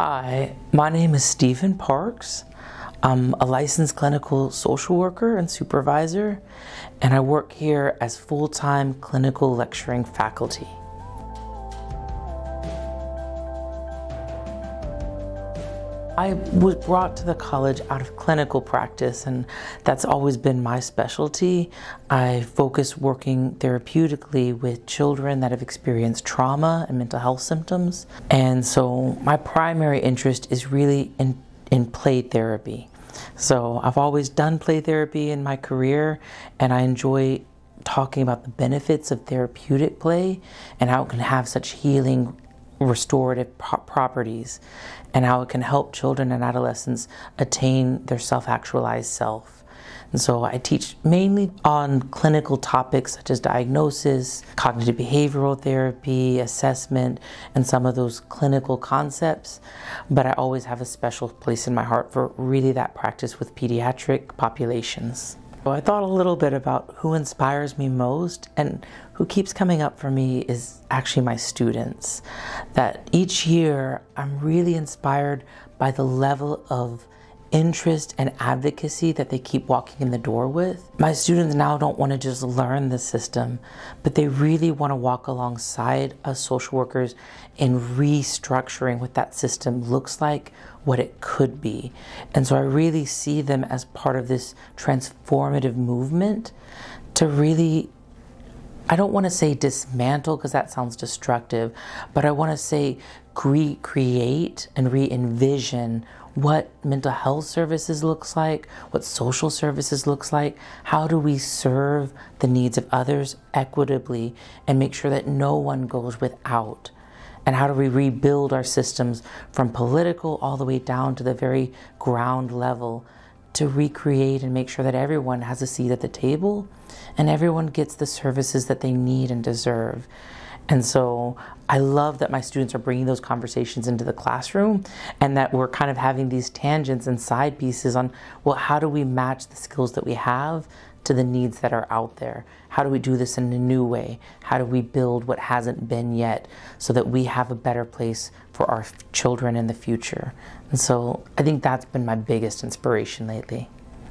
Hi, my name is Steven Parks. I'm a licensed clinical social worker and supervisor, and I work here as full time clinical lecturing faculty. I was brought to the college out of clinical practice, and that's always been my specialty. I focus working therapeutically with children that have experienced trauma and mental health symptoms. And so, my primary interest is really in, in play therapy. So, I've always done play therapy in my career, and I enjoy talking about the benefits of therapeutic play and how it can have such healing restorative pro- properties and how it can help children and adolescents attain their self actualized self. And so I teach mainly on clinical topics such as diagnosis, cognitive behavioral therapy, assessment, and some of those clinical concepts. But I always have a special place in my heart for really that practice with pediatric populations. I thought a little bit about who inspires me most, and who keeps coming up for me is actually my students. That each year I'm really inspired by the level of interest and advocacy that they keep walking in the door with. My students now don't want to just learn the system, but they really want to walk alongside us social workers in restructuring what that system looks like, what it could be. And so I really see them as part of this transformative movement to really I don't want to say dismantle because that sounds destructive, but I want to say recreate and re envision what mental health services looks like, what social services looks like, how do we serve the needs of others equitably and make sure that no one goes without. And how do we rebuild our systems from political all the way down to the very ground level to recreate and make sure that everyone has a seat at the table and everyone gets the services that they need and deserve. And so I love that my students are bringing those conversations into the classroom and that we're kind of having these tangents and side pieces on, well, how do we match the skills that we have to the needs that are out there? How do we do this in a new way? How do we build what hasn't been yet so that we have a better place for our children in the future? And so I think that's been my biggest inspiration lately.